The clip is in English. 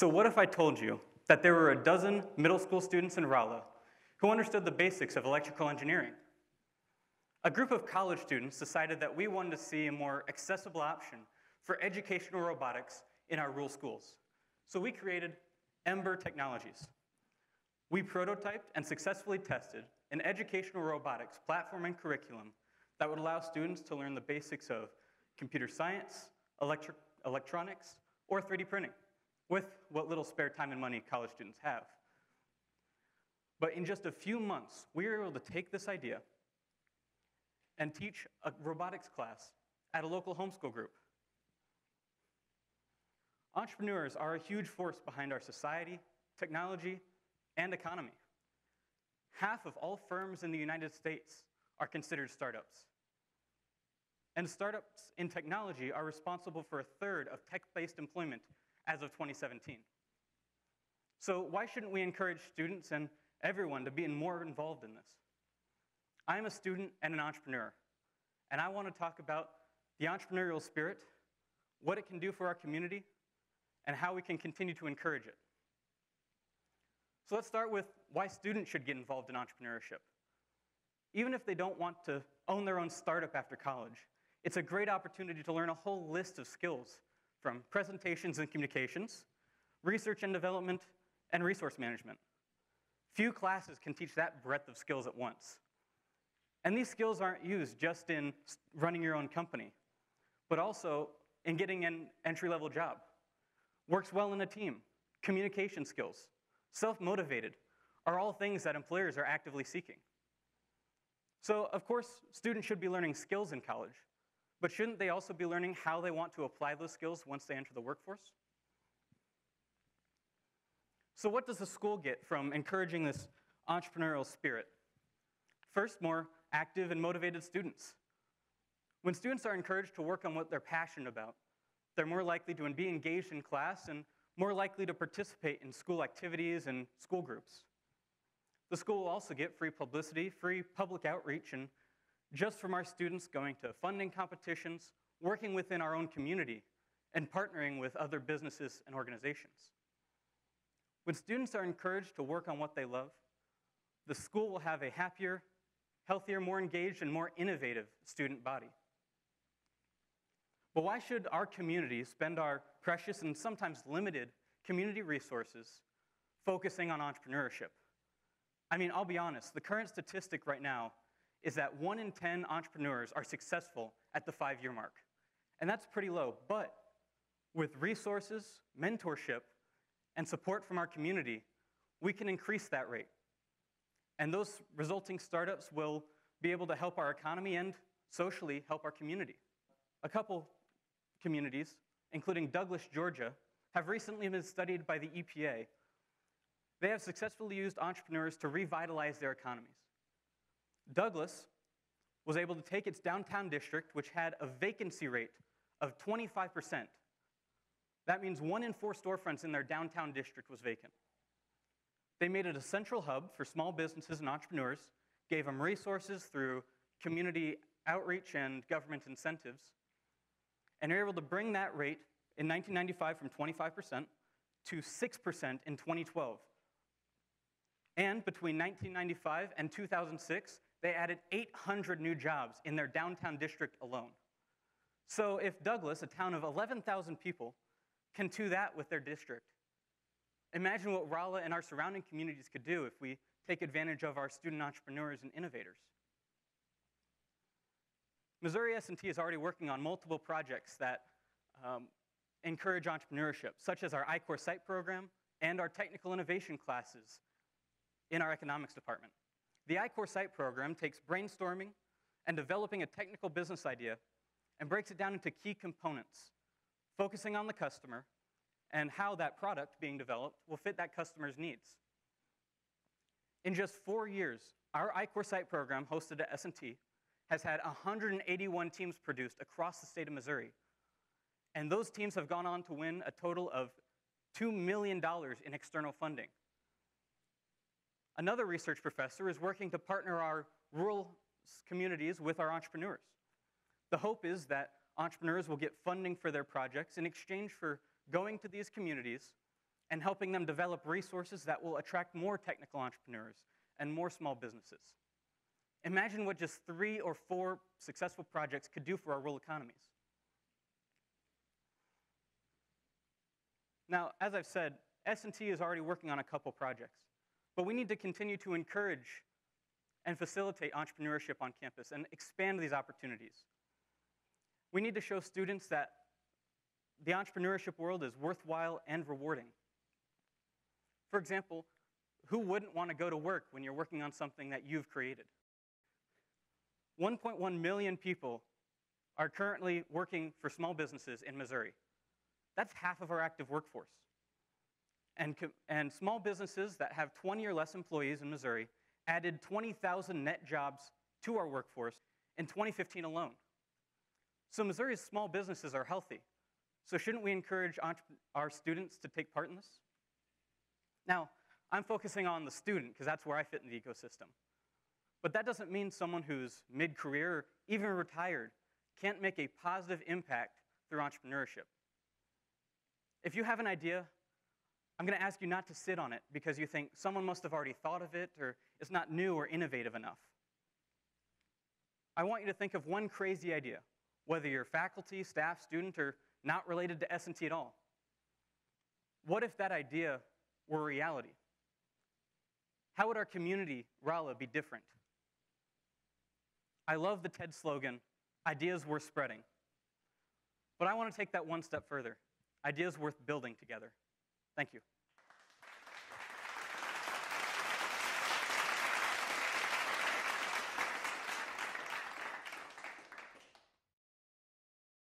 So what if I told you that there were a dozen middle school students in Rolla who understood the basics of electrical engineering? A group of college students decided that we wanted to see a more accessible option for educational robotics in our rural schools. So we created Ember Technologies. We prototyped and successfully tested an educational robotics platform and curriculum that would allow students to learn the basics of computer science, electric, electronics, or 3D printing with what little spare time and money college students have. But in just a few months, we were able to take this idea and teach a robotics class at a local homeschool group. Entrepreneurs are a huge force behind our society, technology, and economy. Half of all firms in the United States are considered startups. And startups in technology are responsible for a third of tech based employment as of 2017. So, why shouldn't we encourage students and everyone to be more involved in this? I'm a student and an entrepreneur, and I want to talk about the entrepreneurial spirit, what it can do for our community, and how we can continue to encourage it. So, let's start with why students should get involved in entrepreneurship. Even if they don't want to own their own startup after college, it's a great opportunity to learn a whole list of skills from presentations and communications, research and development, and resource management. Few classes can teach that breadth of skills at once. And these skills aren't used just in running your own company, but also in getting an entry level job. Works well in a team, communication skills, self motivated are all things that employers are actively seeking. So, of course, students should be learning skills in college, but shouldn't they also be learning how they want to apply those skills once they enter the workforce? So, what does the school get from encouraging this entrepreneurial spirit? First, more active and motivated students. When students are encouraged to work on what they're passionate about, they're more likely to be engaged in class and more likely to participate in school activities and school groups. The school will also get free publicity, free public outreach, and just from our students going to funding competitions, working within our own community, and partnering with other businesses and organizations. When students are encouraged to work on what they love, the school will have a happier, healthier, more engaged, and more innovative student body. But why should our community spend our precious and sometimes limited community resources focusing on entrepreneurship? I mean, I'll be honest, the current statistic right now is that one in 10 entrepreneurs are successful at the five year mark. And that's pretty low. But with resources, mentorship, and support from our community, we can increase that rate. And those resulting startups will be able to help our economy and socially help our community. A couple communities, including Douglas, Georgia, have recently been studied by the EPA. They have successfully used entrepreneurs to revitalize their economies. Douglas was able to take its downtown district, which had a vacancy rate of 25%. That means one in four storefronts in their downtown district was vacant. They made it a central hub for small businesses and entrepreneurs, gave them resources through community outreach and government incentives, and are able to bring that rate in 1995 from 25% to 6% in 2012. And between 1995 and 2006, they added 800 new jobs in their downtown district alone. So if Douglas, a town of 11,000 people, can do that with their district, imagine what Rolla and our surrounding communities could do if we take advantage of our student entrepreneurs and innovators. Missouri S&T is already working on multiple projects that um, encourage entrepreneurship, such as our I-Corps site program and our technical innovation classes in our economics department. The I-Corps site program takes brainstorming and developing a technical business idea and breaks it down into key components, focusing on the customer and how that product being developed will fit that customer's needs. In just four years, our I-Corps site program hosted at S&T has had 181 teams produced across the state of Missouri. And those teams have gone on to win a total of $2 million in external funding. Another research professor is working to partner our rural communities with our entrepreneurs. The hope is that entrepreneurs will get funding for their projects in exchange for going to these communities and helping them develop resources that will attract more technical entrepreneurs and more small businesses. Imagine what just three or four successful projects could do for our rural economies. Now, as I've said, S&T is already working on a couple projects, but we need to continue to encourage and facilitate entrepreneurship on campus and expand these opportunities. We need to show students that the entrepreneurship world is worthwhile and rewarding. For example, who wouldn't want to go to work when you're working on something that you've created? 1.1 million people are currently working for small businesses in Missouri. That's half of our active workforce. And, and small businesses that have 20 or less employees in Missouri added 20,000 net jobs to our workforce in 2015 alone. So Missouri's small businesses are healthy. So shouldn't we encourage our students to take part in this? Now, I'm focusing on the student because that's where I fit in the ecosystem. But that doesn't mean someone who's mid-career or even retired can't make a positive impact through entrepreneurship. If you have an idea, I'm going to ask you not to sit on it because you think someone must have already thought of it or it's not new or innovative enough. I want you to think of one crazy idea, whether you're faculty, staff, student, or not related to S&T at all. What if that idea were reality? How would our community, Rolla, be different? I love the TED slogan, ideas worth spreading. But I want to take that one step further ideas worth building together. Thank you.